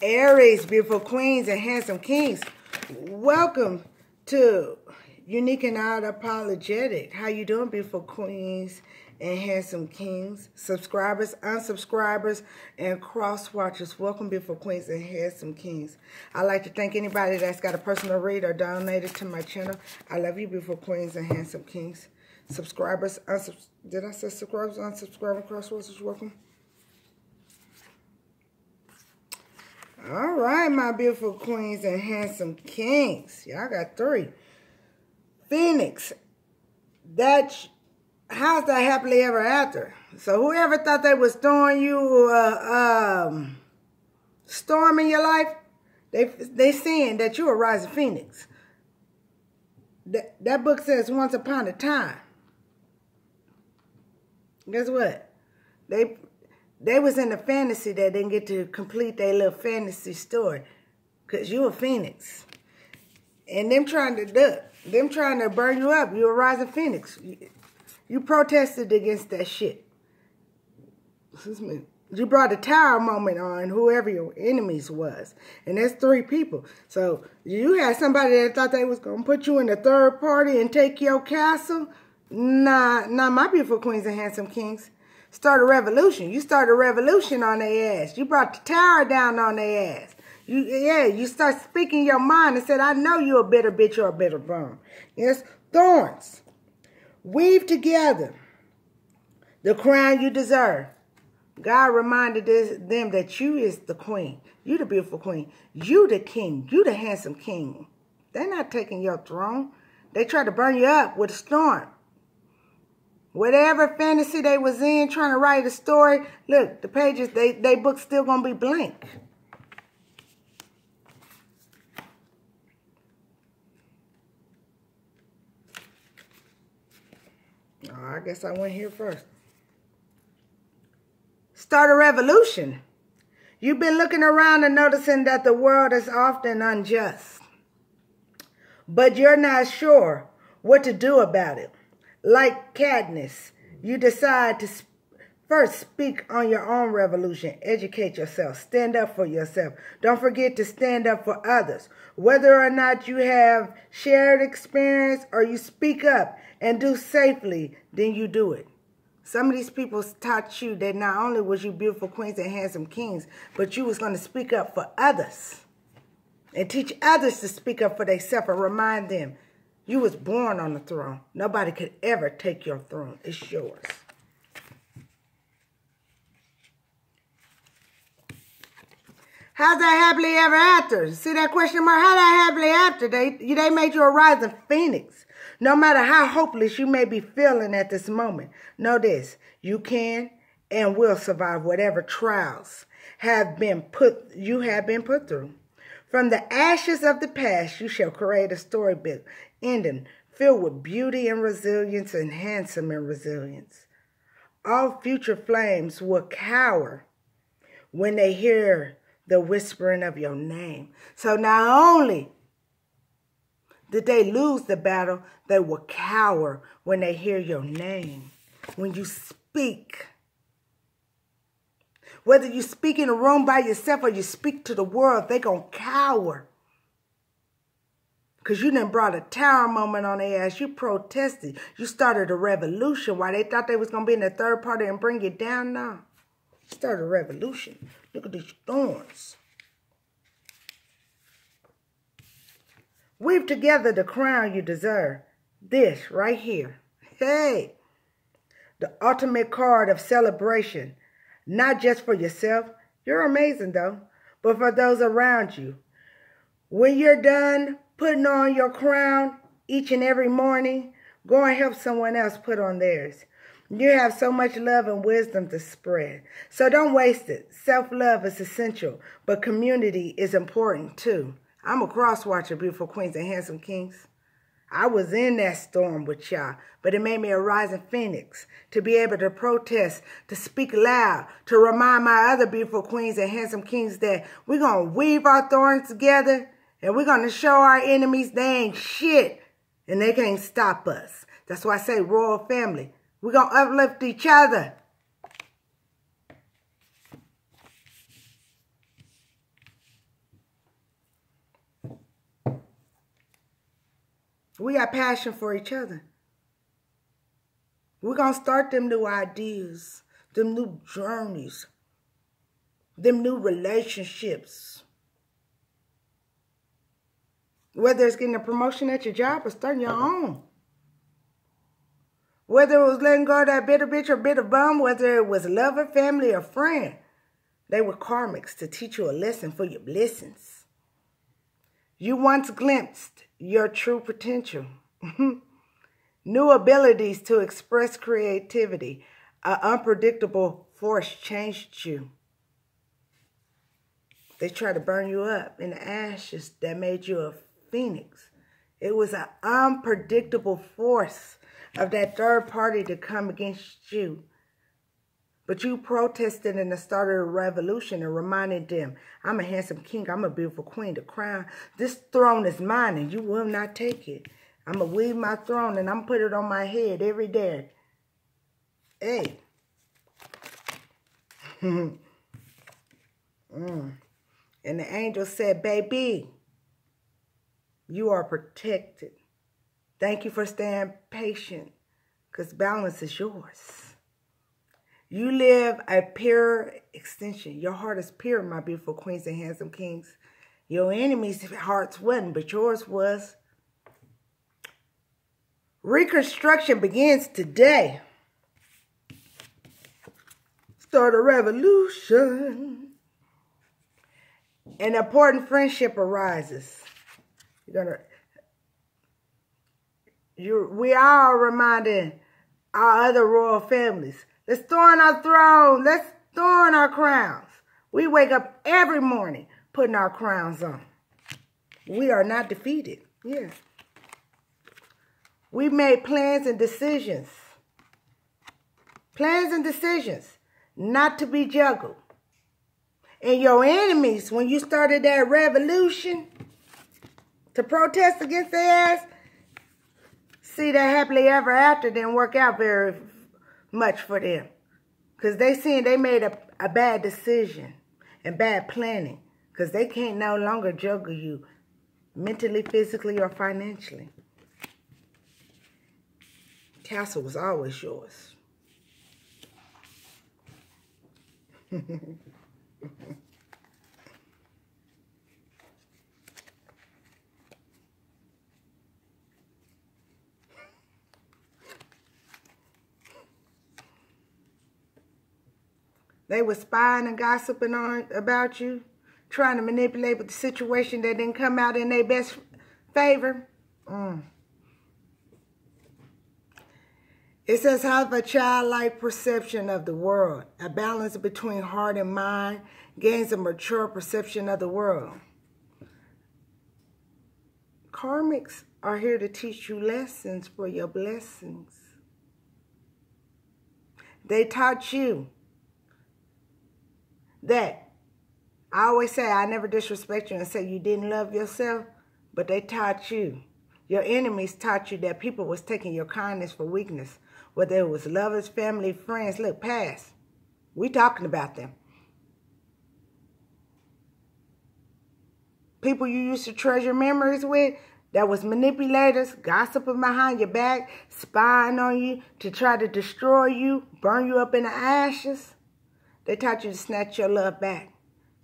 Aries, beautiful queens and handsome kings. Welcome to Unique and Unapologetic. How you doing, beautiful queens and handsome kings? Subscribers, unsubscribers, and cross watchers. Welcome, beautiful queens and handsome kings. I'd like to thank anybody that's got a personal read or donated to my channel. I love you, beautiful queens and handsome kings. Subscribers, unsub did I say subscribers, unsubscribers, cross watchers? Welcome. All right, my beautiful queens and handsome kings. Y'all got three. Phoenix. That's, how's that happily ever after? So whoever thought they was throwing you uh, um, storm in your life, they they saying that you're a rising phoenix. That, that book says once upon a time. Guess what? They they was in a fantasy that didn't get to complete their little fantasy story. Because you a phoenix. And them trying to do, them trying to burn you up. You a rising phoenix. You, protested against that shit. Excuse me. You brought a tower moment on whoever your enemies was. And that's three people. So you had somebody that thought they was going to put you in a third party and take your castle. Nah, nah, my beautiful queens and handsome kings start a revolution. You start a revolution on their ass. You brought the tower down on their ass. You, yeah, you start speaking your mind and said, I know you're a bitter bitch or a bitter bum. Yes, thorns. Weave together the crown you deserve. God reminded this, them that you is the queen. You the beautiful queen. You the king. You the handsome king. They're not taking your throne. They try to burn you up with a storm. Whatever fantasy they was in, trying to write a story, look, the pages, they, they book's still going to be blank. Oh, I guess I went here first. Start a revolution. You've been looking around and noticing that the world is often unjust. But you're not sure what to do about it. Like Katniss, you decide to first speak on your own revolution. Educate yourself. Stand up for yourself. Don't forget to stand up for others. Whether or not you have shared experience or you speak up and do safely, then you do it. Some of these people taught you that not only was you beautiful queens and handsome kings, but you was going to speak up for others and teach others to speak up for themselves and remind them you was born on the throne. Nobody could ever take your throne. It's yours. How's that happily ever after? See that question mark? How that happily after? They, they made you a rising phoenix. No matter how hopeless you may be feeling at this moment, know this. You can and will survive whatever trials have been put you have been put through. From the ashes of the past, you shall create a storybook ending filled with beauty and resilience and handsome and resilience. All future flames will cower when they hear the whispering of your name. So not only did they lose the battle, they will cower when they hear your name. When you speak, whether you speak in a room by yourself or you speak to the world, they going to cower. Because you done brought a tower moment on their ass. You protested. You started a revolution. Why they thought they was going to be in the third party and bring you down now. Started a revolution. Look at these thorns. Weave together the crown you deserve. This right here. Hey. The ultimate card of celebration not just for yourself. You're amazing, though, but for those around you. When you're done putting on your crown each and every morning, go and help someone else put on theirs. You have so much love and wisdom to spread. So don't waste it. Self-love is essential, but community is important too. I'm a cross watcher, beautiful queens and handsome kings. I was in that storm with y'all, but it made me a rising phoenix to be able to protest, to speak loud, to remind my other beautiful queens and handsome kings that we're going to weave our thorns together and we're going to show our enemies they ain't shit and they can't stop us. That's why I say royal family. We're going to uplift each other. We got passion for each other. We're going to start them new ideas, them new journeys, them new relationships. Whether it's getting a promotion at your job or starting your uh-huh. own. Whether it was letting go of that bitter bitch or bitter bum, whether it was lover, family, or friend, they were karmics to teach you a lesson for your blessings. You once glimpsed your true potential. New abilities to express creativity. An unpredictable force changed you. They tried to burn you up in the ashes that made you a phoenix. It was an unpredictable force of that third party to come against you. But you protested and started a revolution and reminded them, I'm a handsome king, I'm a beautiful queen, the crown. This throne is mine and you will not take it. I'm going to weave my throne and I'm put it on my head every day. Hey. mm. And the angel said, baby, you are protected. Thank you for staying patient because balance is yours. You live a pure extension. Your heart is pure, my beautiful queens and handsome kings. Your enemies' hearts wasn't, but yours was. Reconstruction begins today. Start a revolution. An important friendship arises. You're gonna you, we are reminding our other royal families. Let's throw our throne. Let's throw our crowns. We wake up every morning putting our crowns on. We are not defeated. Yeah. We made plans and decisions. Plans and decisions not to be juggled. And your enemies, when you started that revolution to protest against their ass, see that happily ever after didn't work out very much for them. Because they seen they made a, a bad decision and bad planning. Because they can't no longer juggle you mentally, physically, or financially. Castle was always yours. They were spying and gossiping on about you, trying to manipulate the situation that didn't come out in their best favor. Mm. It says, have a childlike perception of the world. A balance between heart and mind gains a mature perception of the world. Karmics are here to teach you lessons for your blessings. They taught you that I always say I never disrespect you and say you didn't love yourself, but they taught you. Your enemies taught you that people was taking your kindness for weakness, whether it was lovers, family, friends. Look, past. We talking about them. People you used to treasure memories with that was manipulators, gossiping behind your back, spying on you to try to destroy you, burn you up in the ashes. They taught you to snatch your love back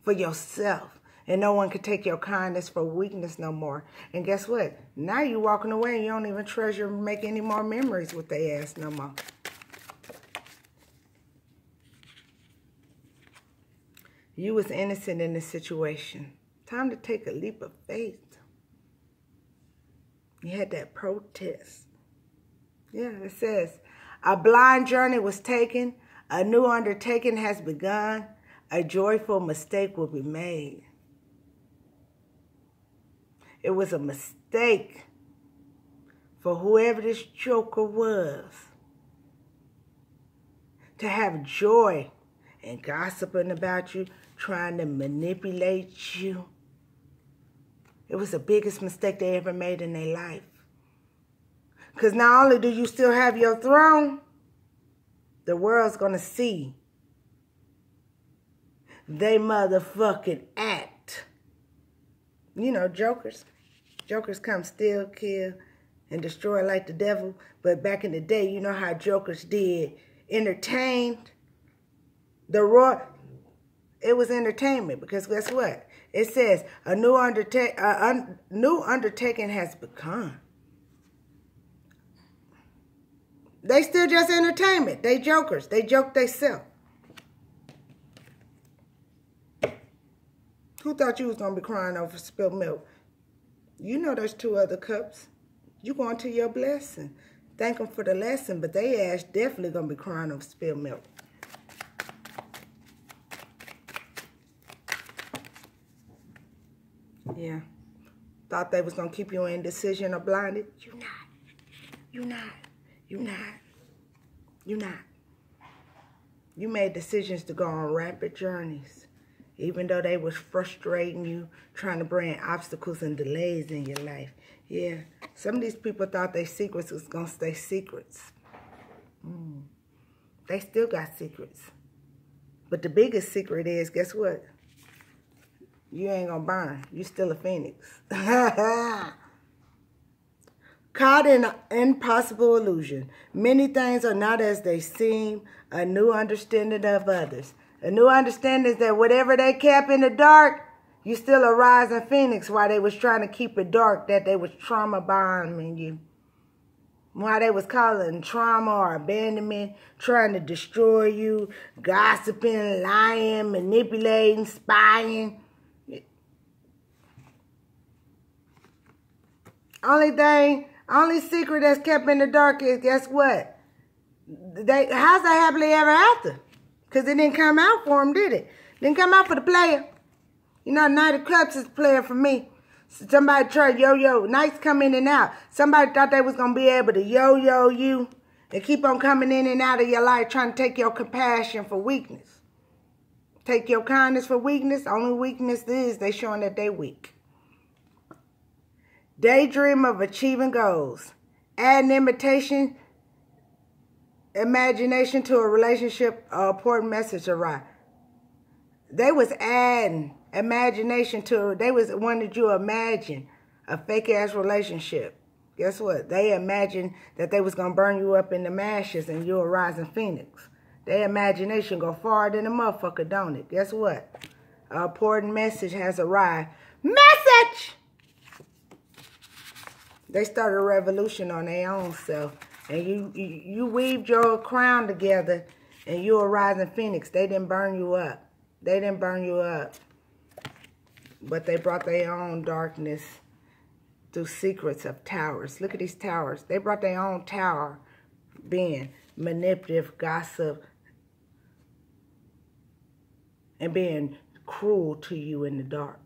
for yourself. And no one could take your kindness for weakness no more. And guess what? Now you're walking away and you don't even treasure make any more memories with their ass no more. You was innocent in this situation. Time to take a leap of faith. You had that protest. Yeah, it says, a blind journey was taken a new undertaking has begun. A joyful mistake will be made. It was a mistake for whoever this joker was to have joy and gossiping about you, trying to manipulate you. It was the biggest mistake they ever made in their life. Because not only do you still have your throne, the world's going to see they motherfucking act. You know, jokers. Jokers come steal, kill, and destroy like the devil. But back in the day, you know how jokers did entertained the raw. It was entertainment because guess what? It says a new undertake a uh, un new undertaking has begun. They still just entertainment. They jokers. They joke they sell. Who thought you was gonna be crying over spilled milk? You know there's two other cups. You going to your blessing. Thank them for the lesson, but they ass definitely gonna be crying over spilled milk. Yeah. Thought they was gonna keep you in indecision or blinded. You not. You not. You not. You not. You made decisions to go on rapid journeys even though they was frustrating you, trying to bring obstacles and delays in your life. Yeah, some of these people thought their secrets was going to stay secrets. Mm. They still got secrets. But the biggest secret is, guess what? You ain't going to burn. You still a phoenix. Caught in an impossible illusion. Many things are not as they seem. A new understanding of others. A new understanding is that whatever they kept in the dark, you still arise a rising phoenix while they was trying to keep it dark, that they was trauma bombing you. While they was calling trauma or abandonment, trying to destroy you, gossiping, lying, manipulating, spying. Only thing, only secret that's kept in the dark is guess what? They how's that happily ever after? Because it didn't come out for him, did it? Didn't come out for the player. You know, Knight of Cups is player for me. Somebody tried yo-yo. Knights come in and out. Somebody thought they was going to be able to yo-yo you They keep on coming in and out of your life trying to take your compassion for weakness. Take your kindness for weakness. Only weakness is they showing that they weak. Daydream of achieving goals. Add an imitation imagination to a relationship, a important message arrive. They was adding imagination to, they was wanted you to imagine a fake ass relationship. Guess what? They imagined that they was going to burn you up in the mashes and you a rising phoenix. Their imagination go farther than a motherfucker, don't it? Guess what? A important message has arrived. Message! They started a revolution on their own self and you, you, weaved your crown together and you're a rising phoenix. They didn't burn you up. They didn't burn you up. But they brought their own darkness through secrets of towers. Look at these towers. They brought their own tower being manipulative, gossip, and being cruel to you in the dark.